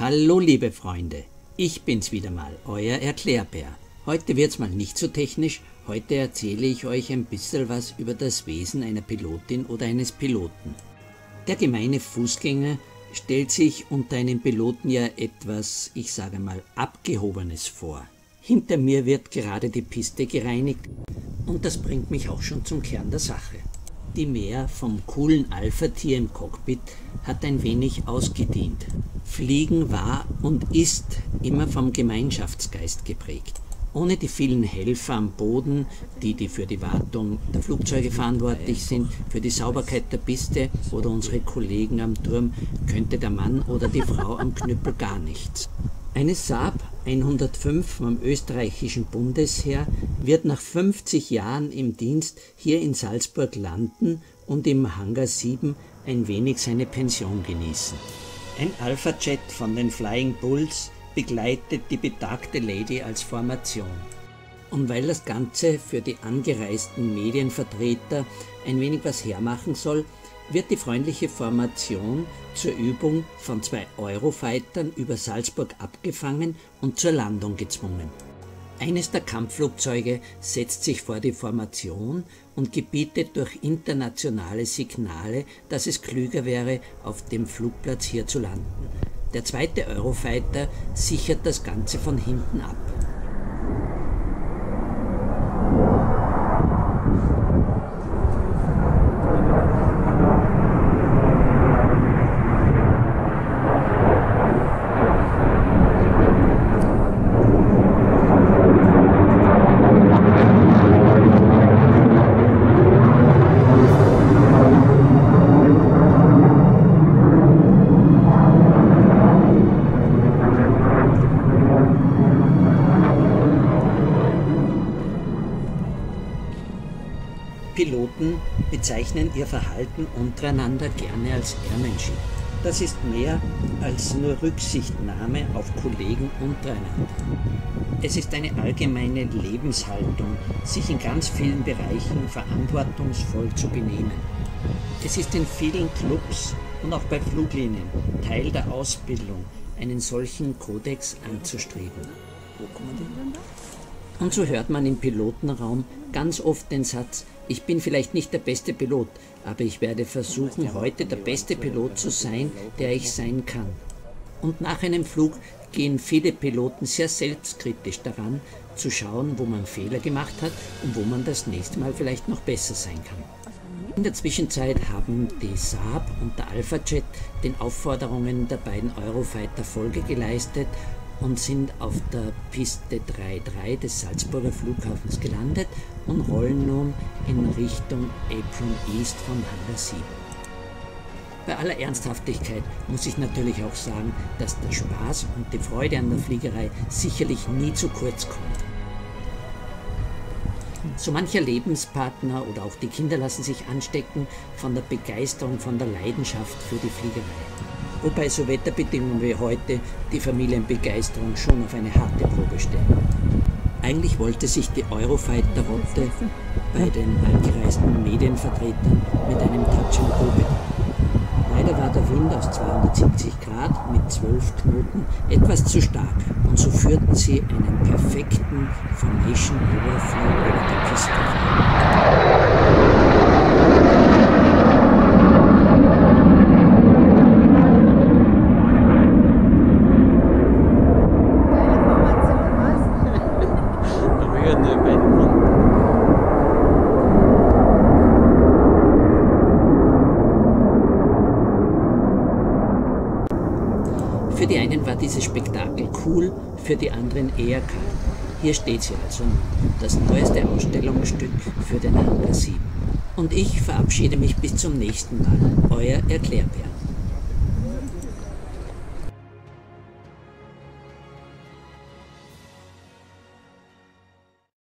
Hallo liebe Freunde, ich bin's wieder mal, euer Erklärbär. Heute wird's mal nicht so technisch, heute erzähle ich euch ein bisschen was über das Wesen einer Pilotin oder eines Piloten. Der gemeine Fußgänger stellt sich unter einem Piloten ja etwas, ich sage mal, abgehobenes vor. Hinter mir wird gerade die Piste gereinigt und das bringt mich auch schon zum Kern der Sache. Die Mehr vom coolen Alpha-Tier im Cockpit hat ein wenig ausgedient. Fliegen war und ist immer vom Gemeinschaftsgeist geprägt. Ohne die vielen Helfer am Boden, die, die für die Wartung der Flugzeuge verantwortlich sind, für die Sauberkeit der Piste oder unsere Kollegen am Turm, könnte der Mann oder die Frau am Knüppel gar nichts. Eine Saab 105 vom österreichischen Bundesheer wird nach 50 Jahren im Dienst hier in Salzburg landen und im Hangar 7 ein wenig seine Pension genießen. Ein Alpha-Jet von den Flying Bulls begleitet die betagte Lady als Formation. Und weil das Ganze für die angereisten Medienvertreter ein wenig was hermachen soll, wird die freundliche Formation zur Übung von zwei Eurofightern über Salzburg abgefangen und zur Landung gezwungen. Eines der Kampfflugzeuge setzt sich vor die Formation und gebietet durch internationale Signale, dass es klüger wäre, auf dem Flugplatz hier zu landen. Der zweite Eurofighter sichert das Ganze von hinten ab. Piloten bezeichnen ihr Verhalten untereinander gerne als Airmanship. Das ist mehr als nur Rücksichtnahme auf Kollegen untereinander. Es ist eine allgemeine Lebenshaltung, sich in ganz vielen Bereichen verantwortungsvoll zu benehmen. Es ist in vielen Clubs und auch bei Fluglinien Teil der Ausbildung, einen solchen Kodex anzustreben. Und so hört man im Pilotenraum ganz oft den Satz, ich bin vielleicht nicht der beste Pilot, aber ich werde versuchen, heute der beste Pilot zu sein, der ich sein kann. Und nach einem Flug gehen viele Piloten sehr selbstkritisch daran, zu schauen, wo man Fehler gemacht hat und wo man das nächste Mal vielleicht noch besser sein kann. In der Zwischenzeit haben die Saab und der Alpha Jet den Aufforderungen der beiden Eurofighter Folge geleistet und sind auf der Piste 3.3 des Salzburger Flughafens gelandet und rollen nun in Richtung Apron East von Hangar 7. Bei aller Ernsthaftigkeit muss ich natürlich auch sagen, dass der Spaß und die Freude an der Fliegerei sicherlich nie zu kurz kommt. So mancher Lebenspartner oder auch die Kinder lassen sich anstecken von der Begeisterung, von der Leidenschaft für die Fliegerei wobei so Wetterbedingungen wie heute die Familienbegeisterung schon auf eine harte Probe stellen. Eigentlich wollte sich die Eurofighter-Rotte bei den angereisten Medienvertretern mit einem Touch and Go Leider war der Wind aus 270 Grad mit 12 Knoten etwas zu stark und so führten sie einen perfekten Formation Overflow über die Piste. Für die einen war dieses Spektakel cool, für die anderen eher kalt. Hier steht sie also, das neueste Ausstellungsstück für den Hangar 7. Und ich verabschiede mich bis zum nächsten Mal. Euer Erklärbär.